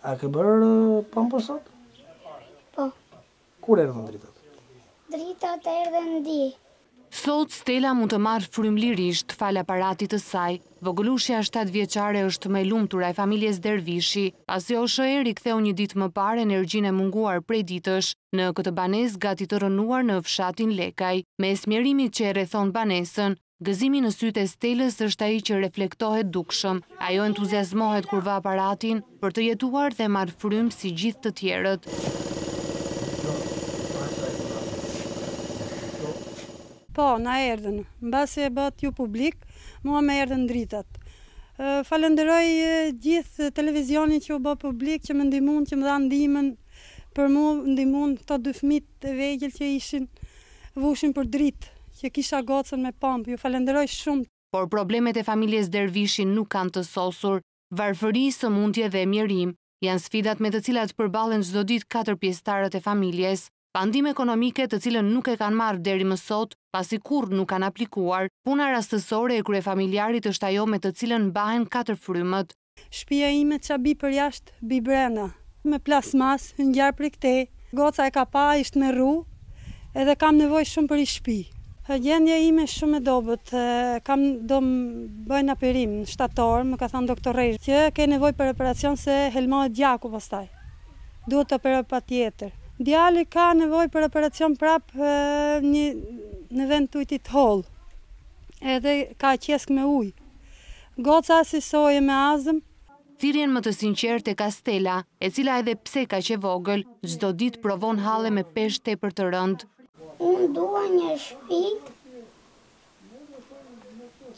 A ke bërë pampën sot? Po. Kur erdhën dritat? Dritat erdhën di. Sot Stela mund të marrë frymë lirisht falë aparatit të saj. Vogëlushja shtatë vjeçare është më e lumtura e familjes Dervishi, pasi OSHEE i riktheu një ditë më parë energjinë e munguar prej ditësh në këtë banesë gati të rrënuar në fshatin Lekaj. Mes mjerimit që e rrethon banesën, Gëzimi në sytë e Stelës është ai që reflektohet dukshëm. Ajo entuziazmohet kur vë aparatin, për të jetuar dhe marrë frymë si gjithë të tjerët. Po, na erdhën. Mbasi e bëtë ju publik, mua më erdhën dritat. Falënderoj gjithë televizionin që u bë publik, që më ndihmuan, që më dhanë ndihmën për mua, ndihmuan këto dy fëmijët e vegjël që ishin Vujshin për dritë, që kisha gocën me pampë. Ju falenderoj shumë. Por problemet e familjes Dervishi nuk kanë të sosur. Varfëri, sëmundje dhe mjerim, janë sfidat me të cilat përballen çdo ditë katër pjesëtarët e familjes. Pa ndihmë ekonomike, të cilën nuk e kanë marrë deri më sot, pasi kurrë nuk kanë aplikuar, puna rastësore e kryefamiljarit është ajo me të cilën mbahen katër frymët. Shpija ime ça bi përjasht bi brenda me plasmas gjarpri kte goca e ka pa s'isht me rru edhe kam nevoj shum për i shpi gjendja ime shum e dobët kam do më bëjn apirim në shtator më ka than doktorresha që ke nevoj për operacion se helmohet gjaku pastaj duhet të operoj patjetër djali ka nevoj për operacion prap në vend t'ujit hollë edhe ka qesk me ujë Goca si soje me azmë. Thirrjen më të sinqertë e ka Stela, e cila edhe pse kaq e vogël, çdo ditë provon halle me peshë tepër të rëndë. Unë dua një shpi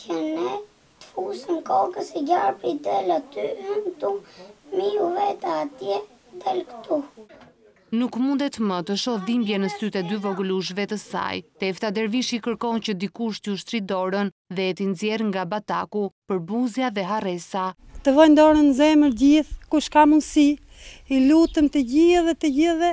që ne të fusim kokën se gjarpri del aty hyn te miu vete atje del këtu. Nuk mundet më të shohë dhimbje në sytë e dy vogëlushëve të saj. Tefta Dervishi kërkon që dikush t'u shtrijë dorën dhe t'i nxjerrë nga bataku, përbuzja dhe harresa. Të vojnë dorën në zemër gjithë, kush ka mundësi, i lutem të gjithëve të gjithëve.